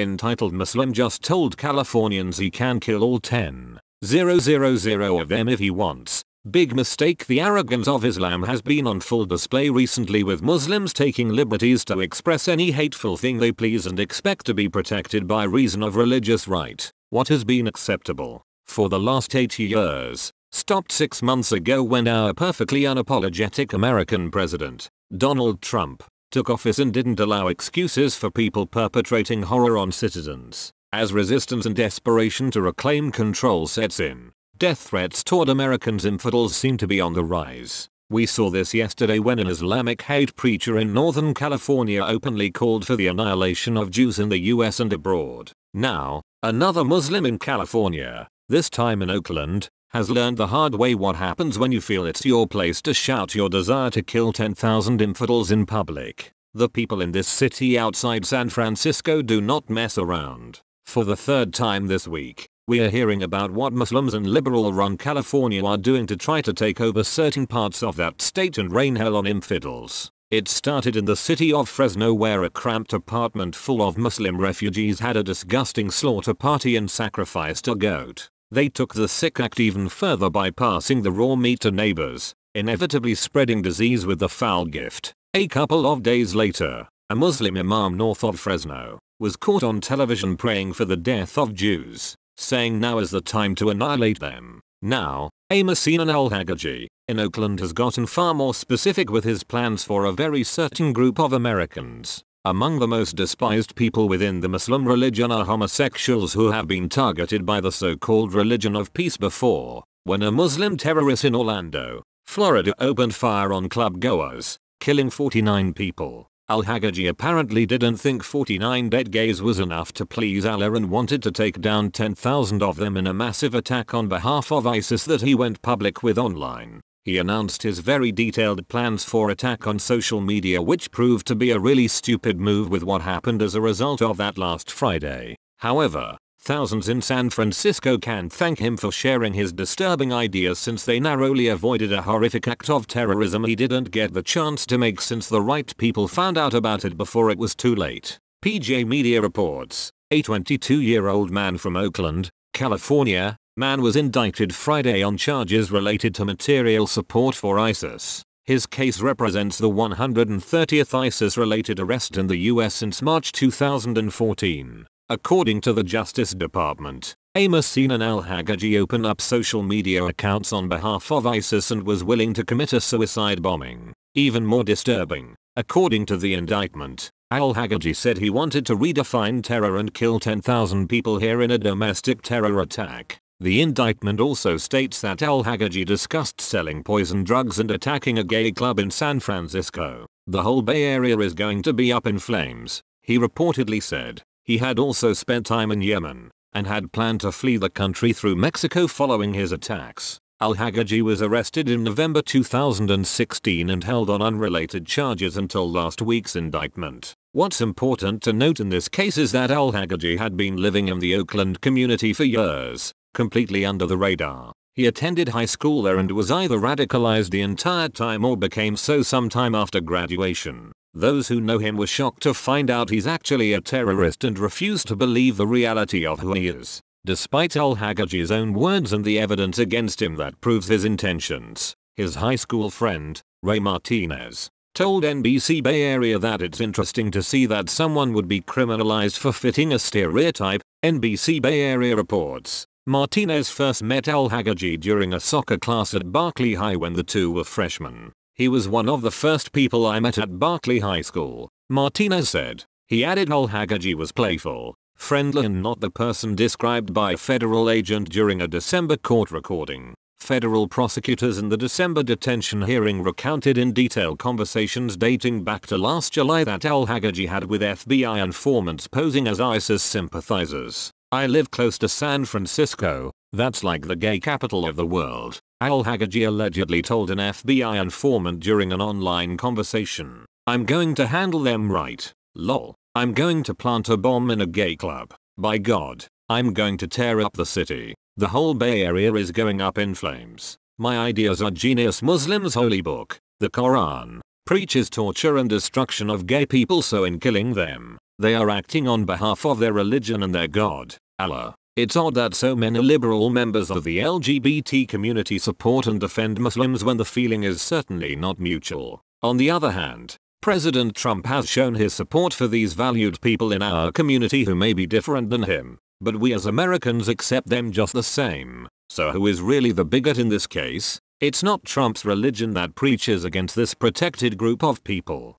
entitled Muslim just told Californians he can kill all 10 000 of them if he wants. Big mistake the arrogance of Islam has been on full display recently with Muslims taking liberties to express any hateful thing they please and expect to be protected by reason of religious right. What has been acceptable for the last 80 years stopped 6 months ago when our perfectly unapologetic American president, Donald Trump, took office and didn't allow excuses for people perpetrating horror on citizens. As resistance and desperation to reclaim control sets in, death threats toward Americans infidels seem to be on the rise. We saw this yesterday when an Islamic hate preacher in Northern California openly called for the annihilation of Jews in the US and abroad. Now, another Muslim in California, this time in Oakland, has learned the hard way what happens when you feel it's your place to shout your desire to kill 10,000 infidels in public. The people in this city outside San Francisco do not mess around. For the third time this week, we are hearing about what Muslims in liberal-run California are doing to try to take over certain parts of that state and rain hell on infidels. It started in the city of Fresno where a cramped apartment full of Muslim refugees had a disgusting slaughter party and sacrificed a goat. They took the sick act even further by passing the raw meat to neighbors, inevitably spreading disease with the foul gift. A couple of days later, a Muslim imam north of Fresno was caught on television praying for the death of Jews, saying now is the time to annihilate them. Now, Amos Sinan al-Haggaji, in Oakland has gotten far more specific with his plans for a very certain group of Americans. Among the most despised people within the Muslim religion are homosexuals who have been targeted by the so-called religion of peace before, when a Muslim terrorist in Orlando, Florida opened fire on club goers, killing 49 people. Al-Haggaji apparently didn't think 49 dead gays was enough to please Allah and wanted to take down 10,000 of them in a massive attack on behalf of ISIS that he went public with online. He announced his very detailed plans for attack on social media which proved to be a really stupid move with what happened as a result of that last Friday. However, Thousands in San Francisco can thank him for sharing his disturbing ideas since they narrowly avoided a horrific act of terrorism he didn't get the chance to make since the right people found out about it before it was too late. PJ Media reports, a 22 year old man from Oakland, California, man was indicted Friday on charges related to material support for ISIS. His case represents the 130th ISIS related arrest in the US since March 2014. According to the Justice Department, Amos Sinan al-Haggaji opened up social media accounts on behalf of ISIS and was willing to commit a suicide bombing. Even more disturbing, according to the indictment, al-Haggaji said he wanted to redefine terror and kill 10,000 people here in a domestic terror attack. The indictment also states that al-Haggaji discussed selling poison drugs and attacking a gay club in San Francisco. The whole Bay Area is going to be up in flames, he reportedly said. He had also spent time in Yemen and had planned to flee the country through Mexico following his attacks. Al-Haggaji was arrested in November 2016 and held on unrelated charges until last week's indictment. What's important to note in this case is that Al-Haggaji had been living in the Oakland community for years, completely under the radar. He attended high school there and was either radicalized the entire time or became so sometime after graduation. Those who know him were shocked to find out he's actually a terrorist and refuse to believe the reality of who he is. Despite al-Haggaji's own words and the evidence against him that proves his intentions, his high school friend, Ray Martinez, told NBC Bay Area that it's interesting to see that someone would be criminalized for fitting a stereotype, NBC Bay Area reports. Martinez first met al-Haggaji during a soccer class at Berkeley High when the two were freshmen. He was one of the first people I met at Berkeley High School, Martinez said. He added al-Haggaji was playful, friendly and not the person described by a federal agent during a December court recording. Federal prosecutors in the December detention hearing recounted in detail conversations dating back to last July that al-Haggaji had with FBI informants posing as ISIS sympathizers. I live close to San Francisco, that's like the gay capital of the world. Al-Haggaji allegedly told an FBI informant during an online conversation, I'm going to handle them right, lol. I'm going to plant a bomb in a gay club. By god, I'm going to tear up the city. The whole Bay Area is going up in flames. My ideas are genius Muslims holy book, the Quran, preaches torture and destruction of gay people so in killing them, They are acting on behalf of their religion and their God, Allah. It's odd that so many liberal members of the LGBT community support and defend Muslims when the feeling is certainly not mutual. On the other hand, President Trump has shown his support for these valued people in our community who may be different than him, but we as Americans accept them just the same. So who is really the bigot in this case? It's not Trump's religion that preaches against this protected group of people.